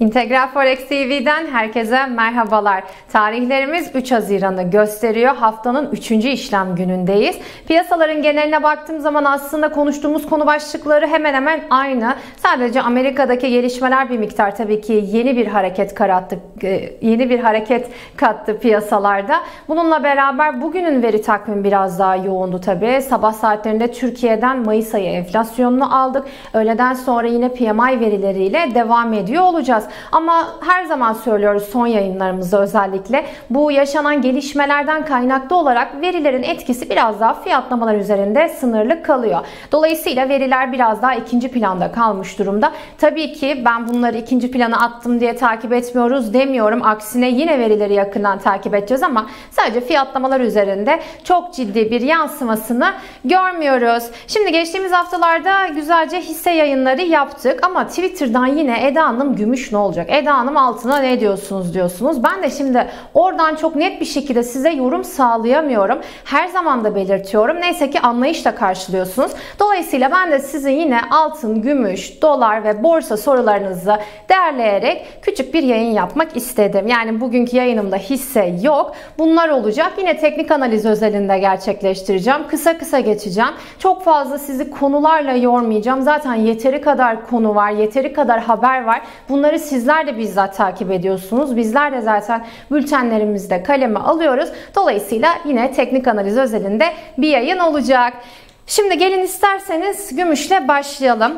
İntegral Forex TV'den herkese merhabalar. Tarihlerimiz 3 Haziran'ı gösteriyor. Haftanın 3. işlem günündeyiz. Piyasaların geneline baktığım zaman aslında konuştuğumuz konu başlıkları hemen hemen aynı. Sadece Amerika'daki gelişmeler bir miktar tabii ki yeni bir hareket karattı, e, yeni bir hareket kattı piyasalarda. Bununla beraber bugünün veri takvimi biraz daha yoğundu tabii. Sabah saatlerinde Türkiye'den Mayıs ayı enflasyonunu aldık. Öğleden sonra yine PMI verileriyle devam ediyor olacağız. Ama her zaman söylüyoruz son yayınlarımızda özellikle bu yaşanan gelişmelerden kaynaklı olarak verilerin etkisi biraz daha fiyatlamalar üzerinde sınırlı kalıyor. Dolayısıyla veriler biraz daha ikinci planda kalmış durumda. Tabii ki ben bunları ikinci plana attım diye takip etmiyoruz demiyorum. Aksine yine verileri yakından takip edeceğiz ama sadece fiyatlamalar üzerinde çok ciddi bir yansımasını görmüyoruz. Şimdi geçtiğimiz haftalarda güzelce hisse yayınları yaptık ama Twitter'dan yine Eda Hanım gümüş ne olacak? Eda Hanım altına ne diyorsunuz diyorsunuz. Ben de şimdi oradan çok net bir şekilde size yorum sağlayamıyorum. Her zaman da belirtiyorum. Neyse ki anlayışla karşılıyorsunuz. Dolayısıyla ben de size yine altın, gümüş, dolar ve borsa sorularınızı derleyerek küçük bir yayın yapmak istedim. Yani bugünkü yayınımda hisse yok. Bunlar olacak. Yine teknik analiz özelinde gerçekleştireceğim. Kısa kısa geçeceğim. Çok fazla sizi konularla yormayacağım. Zaten yeteri kadar konu var, yeteri kadar haber var. Bunları sizler de bizzat takip ediyorsunuz. Bizler de zaten bültenlerimizde kaleme alıyoruz. Dolayısıyla yine teknik analiz özelinde bir yayın olacak. Şimdi gelin isterseniz gümüşle başlayalım.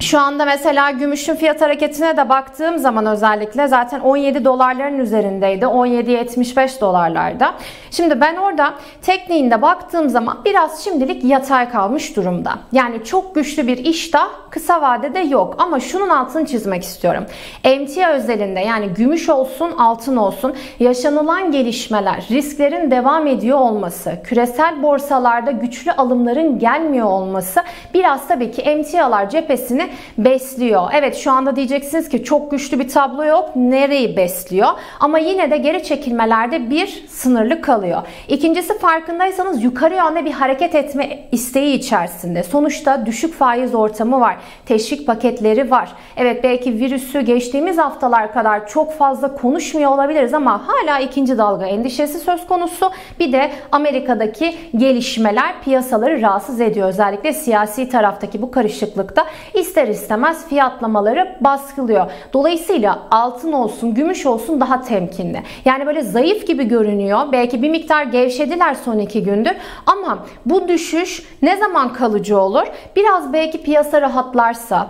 Şu anda mesela gümüşün fiyat hareketine de baktığım zaman özellikle zaten 17 dolarların üzerindeydi. 17.75 dolarlarda. Şimdi ben orada tekniğinde baktığım zaman biraz şimdilik yatay kalmış durumda. Yani çok güçlü bir iştah kısa vadede yok. Ama şunun altını çizmek istiyorum. Emtia özelinde yani gümüş olsun altın olsun yaşanılan gelişmeler, risklerin devam ediyor olması, küresel borsalarda güçlü alımların gelmiyor olması biraz tabii ki emtialar cephesini besliyor. Evet şu anda diyeceksiniz ki çok güçlü bir tablo yok. Nereyi besliyor? Ama yine de geri çekilmelerde bir sınırlı kalıyor. İkincisi farkındaysanız yukarı yönde bir hareket etme isteği içerisinde. Sonuçta düşük faiz ortamı var. Teşvik paketleri var. Evet belki virüsü geçtiğimiz haftalar kadar çok fazla konuşmuyor olabiliriz ama hala ikinci dalga endişesi söz konusu. Bir de Amerika'daki gelişmeler piyasaları rahatsız ediyor. Özellikle siyasi taraftaki bu karışıklıkta ister ister istemez fiyatlamaları baskılıyor. Dolayısıyla altın olsun, gümüş olsun daha temkinli. Yani böyle zayıf gibi görünüyor. Belki bir miktar gevşediler son iki gündür. Ama bu düşüş ne zaman kalıcı olur? Biraz belki piyasa rahatlarsa,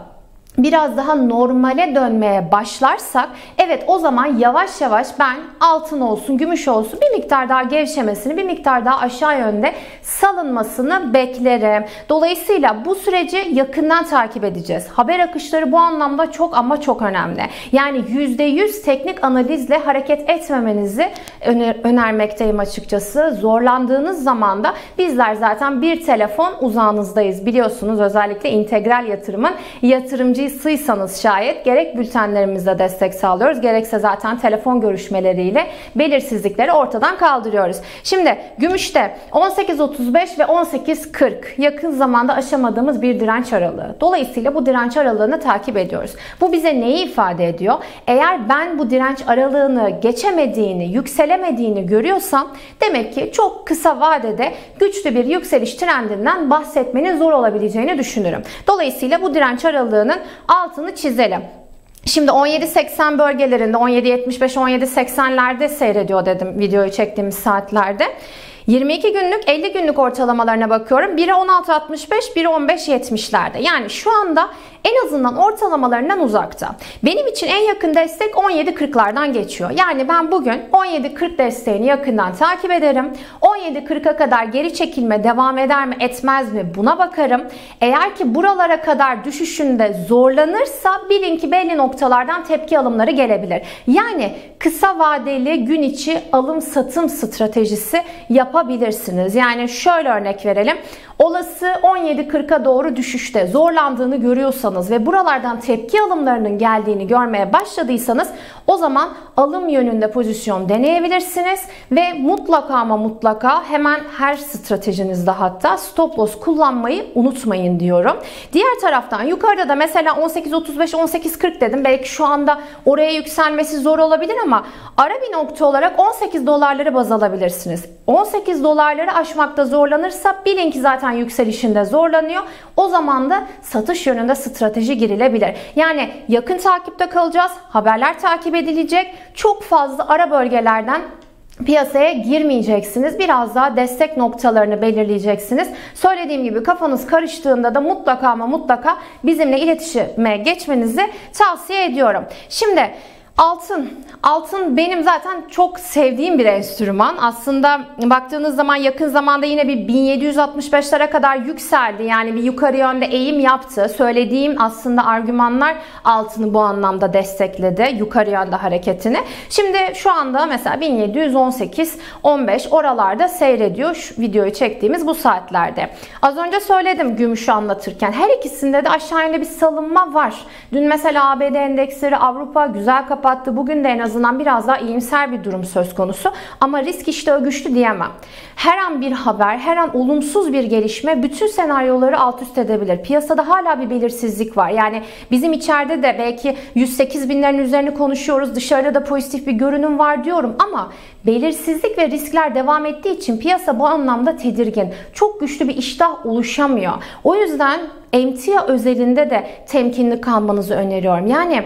biraz daha normale dönmeye başlarsak evet o zaman yavaş yavaş ben altın olsun gümüş olsun bir miktar daha gevşemesini bir miktar daha aşağı yönde salınmasını beklerim. Dolayısıyla bu süreci yakından takip edeceğiz. Haber akışları bu anlamda çok ama çok önemli. Yani %100 teknik analizle hareket etmemenizi öner önermekteyim açıkçası. Zorlandığınız zaman da bizler zaten bir telefon uzağınızdayız biliyorsunuz özellikle integral yatırımın yatırımcı yatırımcısıysanız şayet gerek bültenlerimizle destek sağlıyoruz gerekse zaten telefon görüşmeleriyle belirsizlikleri ortadan kaldırıyoruz. Şimdi gümüşte 18.35 ve 18.40 yakın zamanda aşamadığımız bir direnç aralığı. Dolayısıyla bu direnç aralığını takip ediyoruz. Bu bize neyi ifade ediyor? Eğer ben bu direnç aralığını geçemediğini, yükselemediğini görüyorsam demek ki çok kısa vadede güçlü bir yükseliş trendinden bahsetmenin zor olabileceğini düşünürüm. Dolayısıyla bu direnç aralığının altını çizelim. Şimdi 17.80 bölgelerinde 17.75-17.80'lerde seyrediyor dedim videoyu çektiğimiz saatlerde. 22 günlük 50 günlük ortalamalarına bakıyorum. Biri 16.65, biri 15.70'lerde. Yani şu anda en azından ortalamalarından uzakta. Benim için en yakın destek 17.40'lardan geçiyor. Yani ben bugün 17.40 desteğini yakından takip ederim. 17.40'a kadar geri çekilme devam eder mi etmez mi buna bakarım. Eğer ki buralara kadar düşüşünde zorlanırsa bilin ki belli noktalardan tepki alımları gelebilir. Yani kısa vadeli gün içi alım satım stratejisi yapabilirsiniz. Yani şöyle örnek verelim. Olası 17.40'a doğru düşüşte zorlandığını görüyorsanız ve buralardan tepki alımlarının geldiğini görmeye başladıysanız O zaman alım yönünde pozisyon deneyebilirsiniz ve mutlaka ama mutlaka hemen her stratejinizde hatta stop loss kullanmayı unutmayın diyorum. Diğer taraftan yukarıda da mesela 18.35 18.40 dedim. Belki şu anda oraya yükselmesi zor olabilir ama ara bir nokta olarak 18 dolarları baz alabilirsiniz. 18 dolarları aşmakta zorlanırsa bilin ki zaten yükselişinde zorlanıyor. O zaman da satış yönünde strateji girilebilir. Yani yakın takipte kalacağız. Haberler takip edilecek. Çok fazla ara bölgelerden piyasaya girmeyeceksiniz. Biraz daha destek noktalarını belirleyeceksiniz. Söylediğim gibi kafanız karıştığında da mutlaka ama mutlaka bizimle iletişime geçmenizi tavsiye ediyorum. Şimdi Altın. Altın benim zaten çok sevdiğim bir enstrüman. Aslında baktığınız zaman yakın zamanda yine bir 1765'lere kadar yükseldi. Yani bir yukarı yönde eğim yaptı. Söylediğim aslında argümanlar altını bu anlamda destekledi. Yukarı yönde hareketini. Şimdi şu anda mesela 1718 15 oralarda seyrediyor. Şu videoyu çektiğimiz bu saatlerde. Az önce söyledim gümüşü anlatırken. Her ikisinde de aşağı yönde bir salınma var. Dün mesela ABD endeksleri Avrupa güzel kapattı kapattı. Bugün de en azından biraz daha iyimser bir durum söz konusu. Ama risk iştahı güçlü diyemem. Her an bir haber, her an olumsuz bir gelişme bütün senaryoları alt üst edebilir. Piyasada hala bir belirsizlik var. Yani bizim içeride de belki 108 binlerin üzerine konuşuyoruz. Dışarıda da pozitif bir görünüm var diyorum ama belirsizlik ve riskler devam ettiği için piyasa bu anlamda tedirgin. Çok güçlü bir iştah oluşamıyor. O yüzden emtia özelinde de temkinli kalmanızı öneriyorum. Yani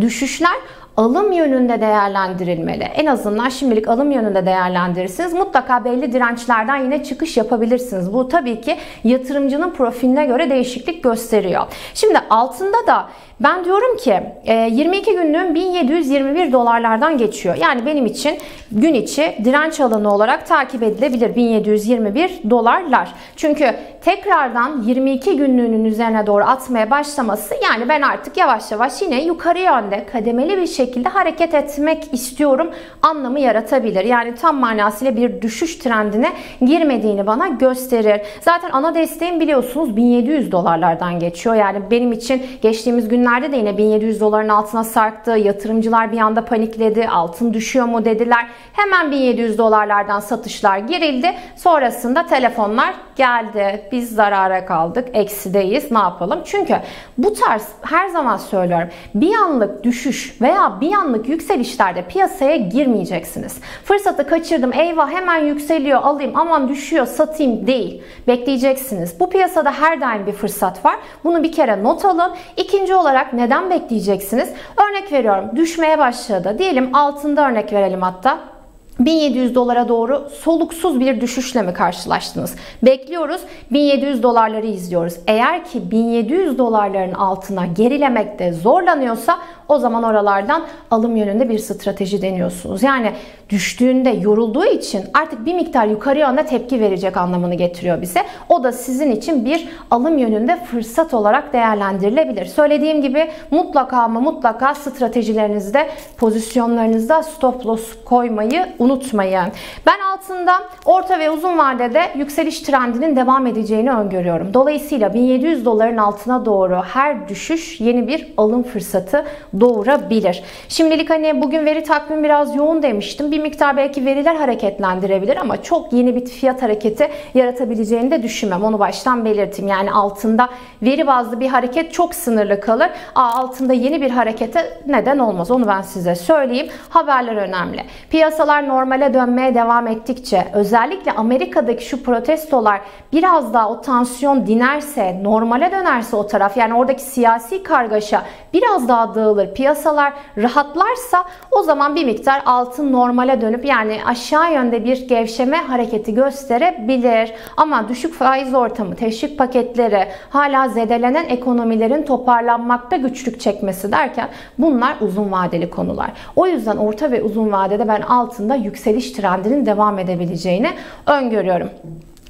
düşüşler alım yönünde değerlendirilmeli. En azından şimdilik alım yönünde değerlendirirsiniz. Mutlaka belli dirençlerden yine çıkış yapabilirsiniz. Bu tabii ki yatırımcının profiline göre değişiklik gösteriyor. Şimdi altında da ben diyorum ki 22 e, günlüğün 1721 dolarlardan geçiyor. Yani benim için gün içi direnç alanı olarak takip edilebilir 1721 dolarlar. Çünkü tekrardan 22 günlüğünün üzerine doğru atmaya başlaması yani ben artık yavaş yavaş yine yukarı yönde kademeli bir şekilde hareket etmek istiyorum anlamı yaratabilir. Yani tam manasıyla bir düşüş trendine girmediğini bana gösterir. Zaten ana desteğim biliyorsunuz 1700 dolarlardan geçiyor. Yani benim için geçtiğimiz günler Günlerde de yine 1700 doların altına sarktı. Yatırımcılar bir anda panikledi. Altın düşüyor mu dediler. Hemen 1700 dolarlardan satışlar girildi. Sonrasında telefonlar geldi. Biz zarara kaldık. Eksideyiz. Ne yapalım? Çünkü bu tarz her zaman söylüyorum. Bir anlık düşüş veya bir anlık yükselişlerde piyasaya girmeyeceksiniz. Fırsatı kaçırdım. Eyvah hemen yükseliyor. Alayım. Aman düşüyor. Satayım değil. Bekleyeceksiniz. Bu piyasada her daim bir fırsat var. Bunu bir kere not alın. İkinci olarak neden bekleyeceksiniz? Örnek veriyorum. Düşmeye başladı. Diyelim altında örnek verelim hatta. 1700 dolara doğru soluksuz bir düşüşle mi karşılaştınız? Bekliyoruz. 1700 dolarları izliyoruz. Eğer ki 1700 dolarların altına gerilemekte zorlanıyorsa o zaman oralardan alım yönünde bir strateji deniyorsunuz. Yani düştüğünde yorulduğu için artık bir miktar yukarı yönde tepki verecek anlamını getiriyor bize. O da sizin için bir alım yönünde fırsat olarak değerlendirilebilir. Söylediğim gibi mutlaka ama mutlaka stratejilerinizde, pozisyonlarınızda stop loss koymayı unutmayın. Ben altında orta ve uzun vadede yükseliş trendinin devam edeceğini öngörüyorum. Dolayısıyla 1700 doların altına doğru her düşüş yeni bir alım fırsatı doğurabilir. Şimdilik hani bugün veri takvimi biraz yoğun demiştim. Bir miktar belki veriler hareketlendirebilir ama çok yeni bir fiyat hareketi yaratabileceğini de düşünmem. Onu baştan belirteyim. Yani altında veri bazlı bir hareket çok sınırlı kalır. Aa, altında yeni bir harekete neden olmaz. Onu ben size söyleyeyim. Haberler önemli. Piyasalar normale dönmeye devam ettikçe özellikle Amerika'daki şu protestolar biraz daha o tansiyon dinerse, normale dönerse o taraf yani oradaki siyasi kargaşa biraz daha dağılır, piyasalar rahatlarsa o zaman bir miktar altın normale dönüp yani aşağı yönde bir gevşeme hareketi gösterebilir. Ama düşük faiz ortamı, teşvik paketleri, hala zedelenen ekonomilerin toparlanmakta güçlük çekmesi derken bunlar uzun vadeli konular. O yüzden orta ve uzun vadede ben altında yükseliş trendinin devam edebileceğini öngörüyorum.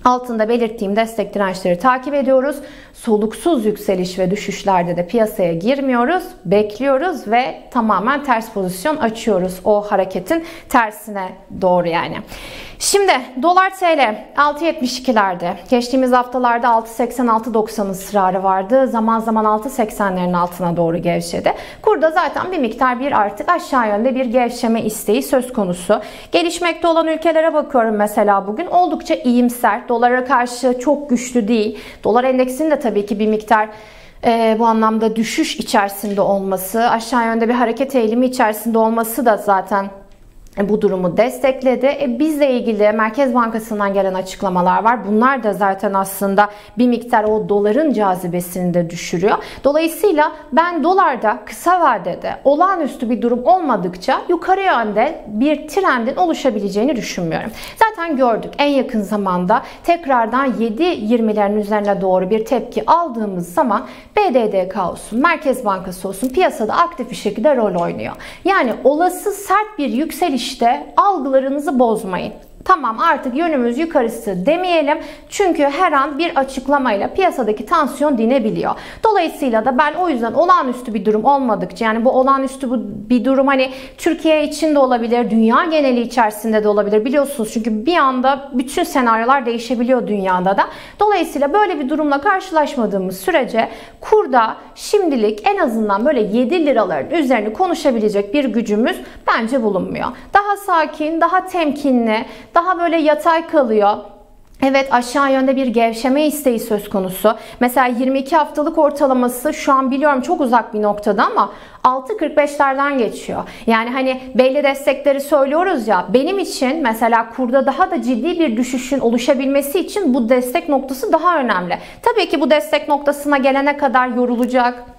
Altında belirttiğim destek dirençleri takip ediyoruz. Soluksuz yükseliş ve düşüşlerde de piyasaya girmiyoruz. Bekliyoruz ve tamamen ters pozisyon açıyoruz. O hareketin tersine doğru yani. Şimdi dolar TL 6.72'lerde. Geçtiğimiz haftalarda 6.86-90 ısrarı vardı. Zaman zaman 6.80'lerin altına doğru gevşedi. Kurda zaten bir miktar bir artık aşağı yönde bir gevşeme isteği söz konusu. Gelişmekte olan ülkelere bakıyorum mesela bugün. Oldukça iyimser. Dolara karşı çok güçlü değil. Dolar endeksinin de tabii ki bir miktar e, bu anlamda düşüş içerisinde olması, aşağı yönde bir hareket eğilimi içerisinde olması da zaten bu durumu destekledi. E, bizle ilgili Merkez Bankası'ndan gelen açıklamalar var. Bunlar da zaten aslında bir miktar o doların cazibesini de düşürüyor. Dolayısıyla ben dolarda kısa vadede olağanüstü bir durum olmadıkça yukarı yönde bir trendin oluşabileceğini düşünmüyorum. Zaten gördük en yakın zamanda tekrardan 7.20'lerin üzerine doğru bir tepki aldığımız zaman BDDK olsun, Merkez Bankası olsun piyasada aktif bir şekilde rol oynuyor. Yani olası sert bir yükseliş işte algılarınızı bozmayın. Tamam artık yönümüz yukarısı demeyelim. Çünkü her an bir açıklamayla piyasadaki tansiyon dinebiliyor. Dolayısıyla da ben o yüzden olağanüstü bir durum olmadıkça yani bu olağanüstü bir durum hani Türkiye için de olabilir, dünya geneli içerisinde de olabilir. Biliyorsunuz çünkü bir anda bütün senaryolar değişebiliyor dünyada da. Dolayısıyla böyle bir durumla karşılaşmadığımız sürece kurda şimdilik en azından böyle 7 liraların üzerini konuşabilecek bir gücümüz bence bulunmuyor. Daha sakin, daha temkinli, daha böyle yatay kalıyor. Evet aşağı yönde bir gevşeme isteği söz konusu. Mesela 22 haftalık ortalaması şu an biliyorum çok uzak bir noktada ama 6.45'lerden geçiyor. Yani hani belli destekleri söylüyoruz ya benim için mesela kurda daha da ciddi bir düşüşün oluşabilmesi için bu destek noktası daha önemli. Tabii ki bu destek noktasına gelene kadar yorulacak,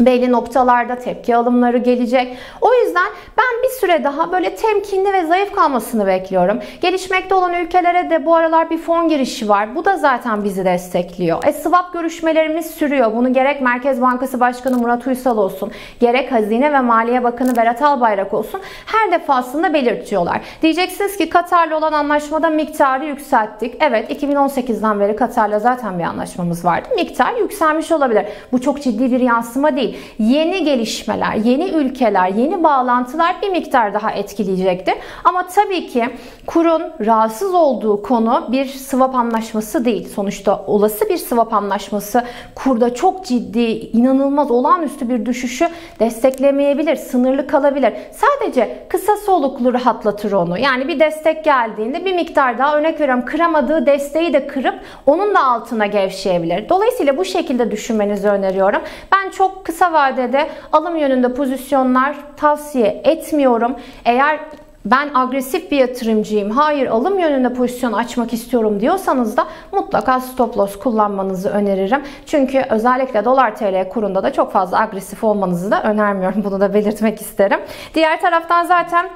belli noktalarda tepki alımları gelecek. O yüzden ben bir süre daha böyle temkinli ve zayıf kalmasını bekliyorum. Gelişmekte olan ülkelere de bu aralar bir fon girişi var. Bu da zaten bizi destekliyor. E swap görüşmelerimiz sürüyor. Bunu gerek Merkez Bankası Başkanı Murat Uysal olsun, gerek Hazine ve Maliye Bakanı Berat Albayrak olsun her defasında belirtiyorlar. Diyeceksiniz ki Katar'la olan anlaşmada miktarı yükselttik. Evet 2018'den beri Katar'la zaten bir anlaşmamız vardı. Miktar yükselmiş olabilir. Bu çok ciddi bir yansıma değil değil. Yeni gelişmeler, yeni ülkeler, yeni bağlantılar bir miktar daha etkileyecektir. Ama tabii ki kurun rahatsız olduğu konu bir swap anlaşması değil. Sonuçta olası bir swap anlaşması kurda çok ciddi, inanılmaz, olağanüstü bir düşüşü desteklemeyebilir, sınırlı kalabilir. Sadece kısa soluklu rahatlatır onu. Yani bir destek geldiğinde bir miktar daha örnek veriyorum kıramadığı desteği de kırıp onun da altına gevşeyebilir. Dolayısıyla bu şekilde düşünmenizi öneriyorum. Ben çok kısa Kısa vadede alım yönünde pozisyonlar tavsiye etmiyorum. Eğer ben agresif bir yatırımcıyım, hayır alım yönünde pozisyon açmak istiyorum diyorsanız da mutlaka stop loss kullanmanızı öneririm. Çünkü özellikle dolar TL kurunda da çok fazla agresif olmanızı da önermiyorum. Bunu da belirtmek isterim. Diğer taraftan zaten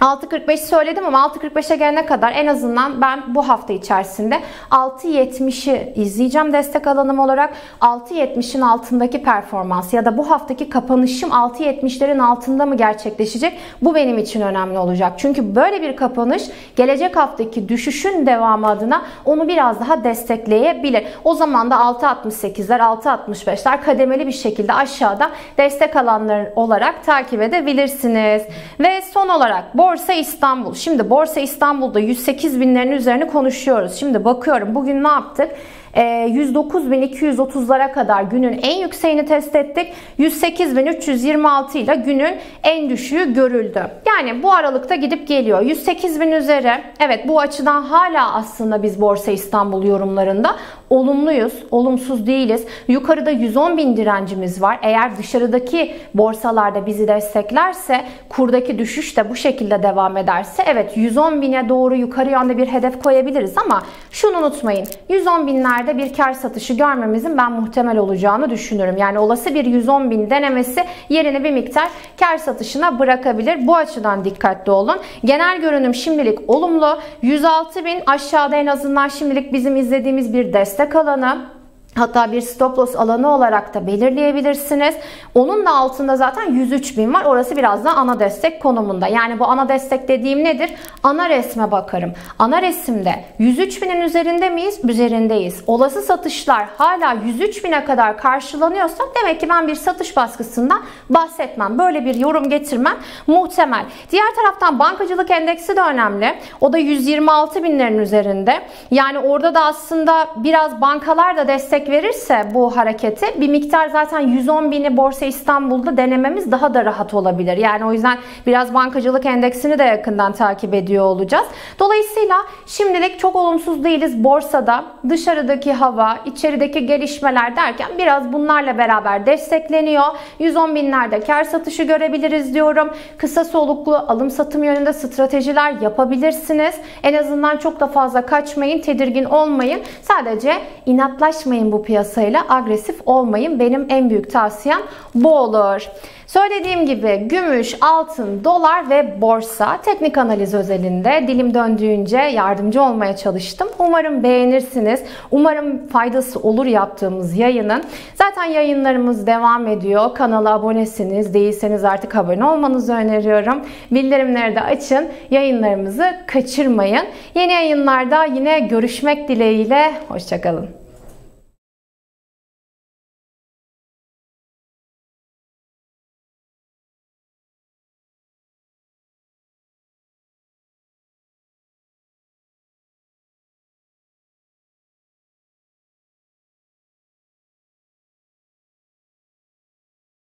6.45 söyledim ama 6.45'e gelene kadar en azından ben bu hafta içerisinde 6.70'i izleyeceğim destek alanım olarak. 6.70'in altındaki performans ya da bu haftaki kapanışım 6.70'lerin altında mı gerçekleşecek? Bu benim için önemli olacak. Çünkü böyle bir kapanış gelecek haftaki düşüşün devamı adına onu biraz daha destekleyebilir. O zaman da 6.68'ler, 6.65'ler kademeli bir şekilde aşağıda destek alanları olarak takip edebilirsiniz. Ve son olarak bu Borsa İstanbul. Şimdi Borsa İstanbul'da 108 binlerin üzerine konuşuyoruz. Şimdi bakıyorum bugün ne yaptık? 109.230'lara ee, kadar günün en yükseğini test ettik. 108.326 ile günün en düşüğü görüldü. Yani bu aralıkta gidip geliyor. 108.000 üzeri evet bu açıdan hala aslında biz Borsa İstanbul yorumlarında olumluyuz, olumsuz değiliz. Yukarıda 110 bin direncimiz var. Eğer dışarıdaki borsalarda bizi desteklerse, kurdaki düşüş de bu şekilde devam ederse, evet 110 bine doğru yukarı yönde bir hedef koyabiliriz ama şunu unutmayın. 110 binlerde bir kar satışı görmemizin ben muhtemel olacağını düşünüyorum. Yani olası bir 110 bin denemesi yerini bir miktar kar satışına bırakabilir. Bu açıdan dikkatli olun. Genel görünüm şimdilik olumlu. 106 bin aşağıda en azından şimdilik bizim izlediğimiz bir destek destek alanı Hatta bir stop loss alanı olarak da belirleyebilirsiniz. Onun da altında zaten 103 bin var. Orası biraz da ana destek konumunda. Yani bu ana destek dediğim nedir? Ana resme bakarım. Ana resimde 103 binin üzerinde miyiz? Üzerindeyiz. Olası satışlar hala 103 bine kadar karşılanıyorsa demek ki ben bir satış baskısından bahsetmem. Böyle bir yorum getirmem muhtemel. Diğer taraftan bankacılık endeksi de önemli. O da 126 binlerin üzerinde. Yani orada da aslında biraz bankalar da destek verirse bu hareketi bir miktar zaten 110 bini Borsa İstanbul'da denememiz daha da rahat olabilir. Yani o yüzden biraz bankacılık endeksini de yakından takip ediyor olacağız. Dolayısıyla şimdilik çok olumsuz değiliz borsada. Dışarıdaki hava, içerideki gelişmeler derken biraz bunlarla beraber destekleniyor. 110 binlerde kar satışı görebiliriz diyorum. Kısa soluklu alım satım yönünde stratejiler yapabilirsiniz. En azından çok da fazla kaçmayın, tedirgin olmayın. Sadece inatlaşmayın bu piyasayla agresif olmayın. Benim en büyük tavsiyem bu olur. Söylediğim gibi gümüş, altın, dolar ve borsa teknik analiz özelinde dilim döndüğünce yardımcı olmaya çalıştım. Umarım beğenirsiniz. Umarım faydası olur yaptığımız yayının. Zaten yayınlarımız devam ediyor. Kanala abonesiniz. Değilseniz artık abone olmanızı öneriyorum. Bildirimleri de açın. Yayınlarımızı kaçırmayın. Yeni yayınlarda yine görüşmek dileğiyle. Hoşçakalın.